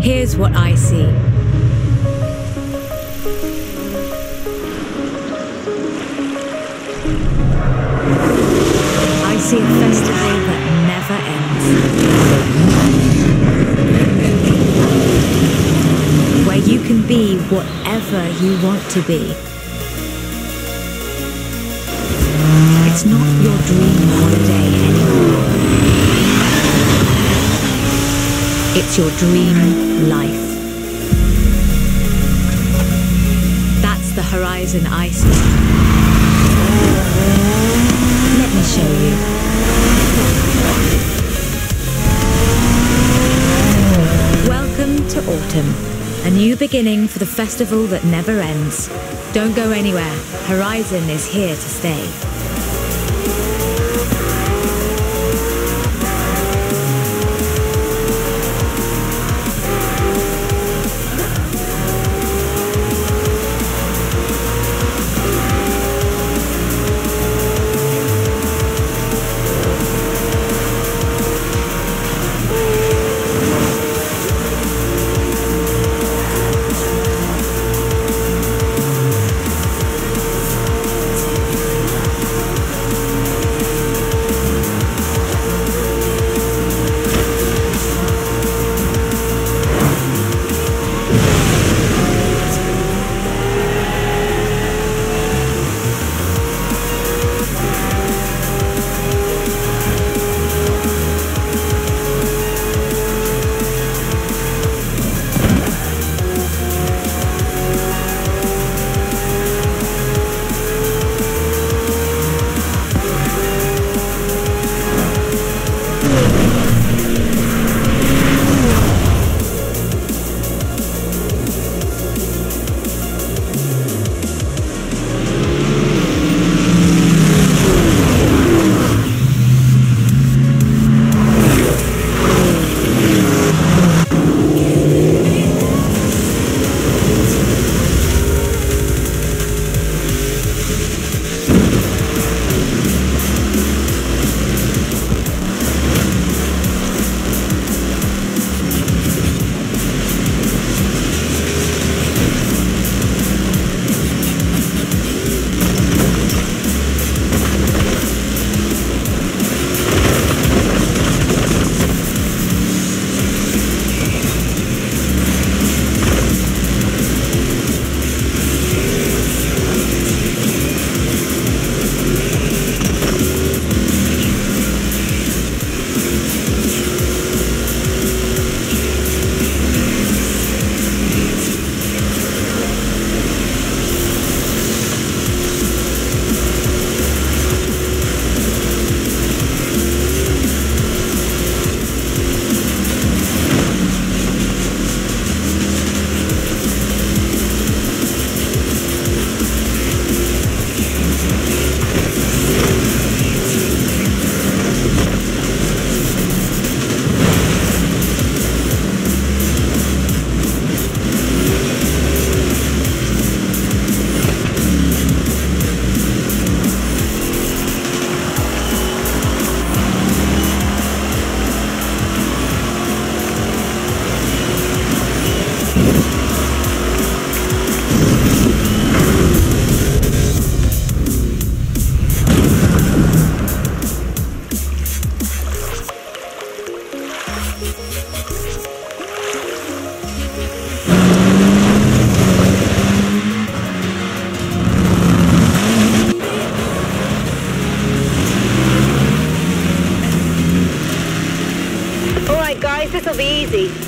Here's what I see. I see a festival that never ends. Where you can be whatever you want to be. It's not your dream holiday anymore. It's your dream life. That's the horizon I see. Let me show you. Welcome to autumn. A new beginning for the festival that never ends. Don't go anywhere. Horizon is here to stay.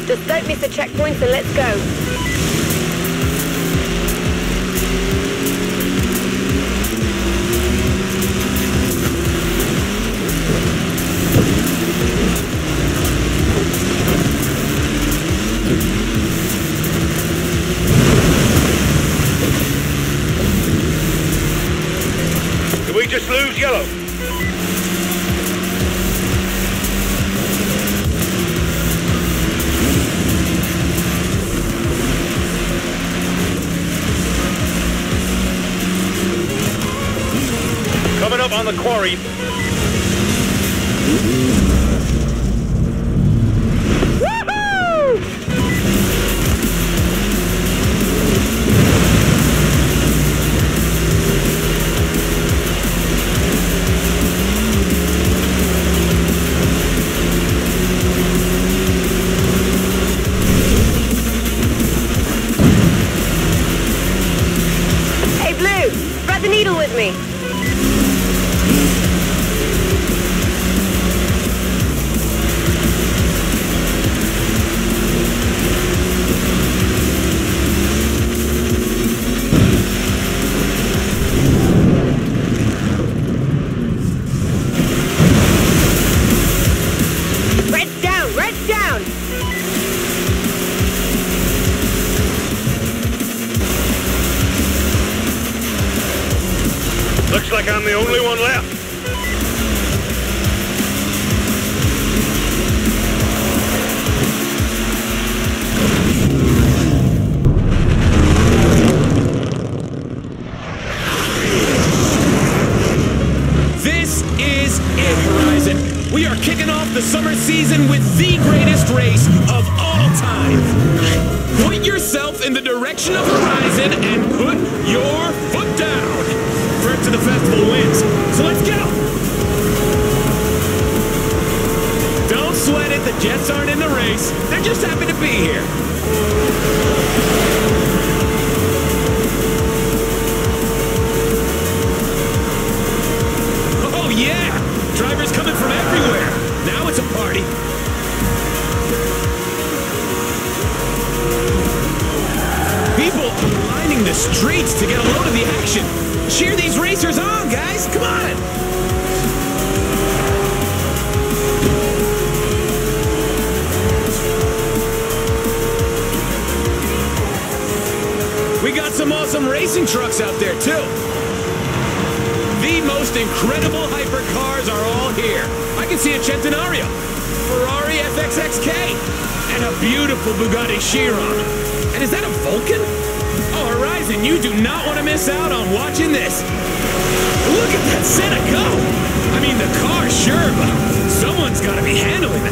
Just don't miss the checkpoints and let's go. Just lose yellow? the quarry. Hey, Blue, thread the needle with me. Quarry. Woohoo! only one left. This is it, Horizon. We are kicking off the summer season with the greatest race of all time. Point yourself in the direction of Horizon and Aren't in the race. They're just happy to be here. Oh, yeah! Drivers coming from everywhere. Now it's a party. People are lining the streets to get a load of the action. Cheer these racers on, guys. Come on. Some awesome racing trucks out there, too. The most incredible hypercars are all here. I can see a Centenario, Ferrari FXXK, and a beautiful Bugatti Chiron. And is that a Vulcan? Oh, Horizon, you do not want to miss out on watching this. Look at that Senna go! I mean, the car, sure, but someone's got to be handling